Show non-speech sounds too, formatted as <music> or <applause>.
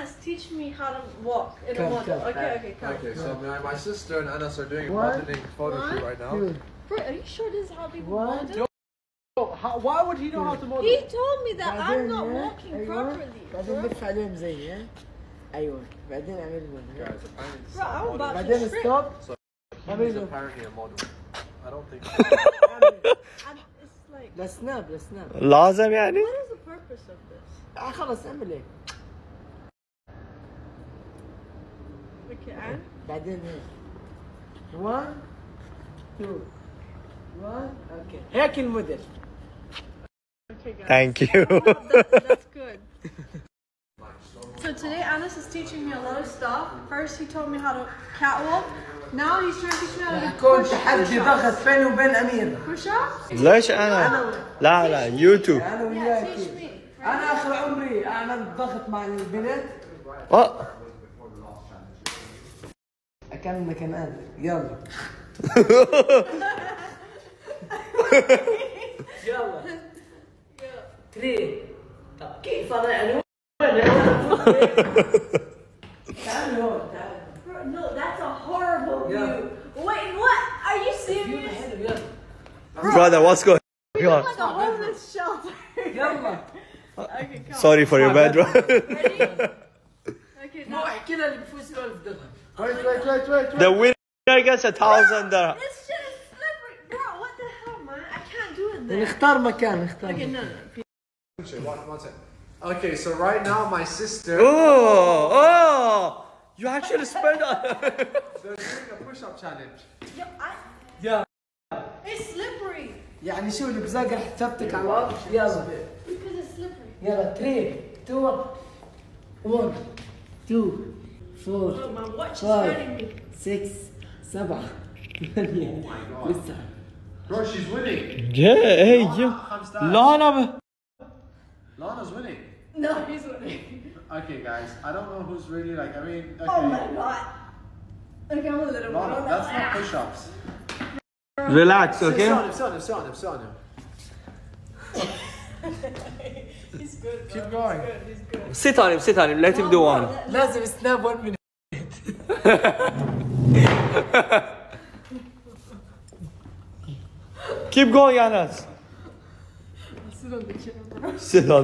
Anas, teach me how to walk in a Come, model. come. Okay, okay, come. Okay, so my, my sister and Anas are doing a One, modeling photo shoot one, right now. Two. Bro, are you sure this is how people One, model? Oh, how, why would he know how to model? He told me that I'm بعدين not ها؟ walking أيوة. properly. بعدين Bro, لف عليهم زي ها ايوه بعدين اعمل ون ها؟ Guys, apparently this is bro a I'm model. about to بعدين trip. ستوب He's apparently a model. I don't think so. <laughs> And it's like, لا سناب لا سناب لازم يعني what is the purpose of this? آه خلص اعمل هيك Okay, and? بعدين هيك 1 2 1 okay هيك الموديل. Thank you. That- that's good. So today Anas is teaching me a lot of stuff. First he told me how to catwalk. Now he's trying to teach me how to do يكون push, تحدي. ضغط بيني وبين امير Push ups? ليش أنا؟ لا لا يوتيوب teach وياك me. أنا اخر عمري اعمل ضغط مع البنت آه اكملك الان يلا يلا تري طب كيف أنا يعني وين تعال هون تعال Bro, no, that's a horrible Yeah. view. Wait, what? Are you serious? حلو يلا brother what's going You on look like a homeless shelter. يلا okay, sorry for your bad Ready? Okay, مو now. احكي لها اللي بفوز درهم Wait, wait, wait, wait, wait. the winner gets a thousand dirham This shit is slippery. Bro, what the hell, man? I can't do it there. نختار مكان نختار Okay, no, no. One, one second. Okay, so right now my sister oh oh you actually spent they're doing a push-up challenge. Yo, I, يلا it's slippery. يعني شو البزاق رح تثبتك على الأرض يلا Because it's slippery. يلا 3 2 1 2 Oh, 4 my watch is Five. hurting me. 6 7 <laughs> 8 9 Bro, she's winning. yeah hey yeah Comes down. لا انا Lana's winning. No, he's winning. Okay, guys, I don't know who's really like. I mean, okay. Oh my god. Okay, I'm a little Lana, bit. that's not push-ups. relax okay Sonim, Sonim, Sonim, Sonim. Good. Keep going. He's good. He's good. Sit on him, sit on him. Let him do one. Lazım snap one minute. <laughs> Keep going, Yanas. Sit on the camera. Sit on.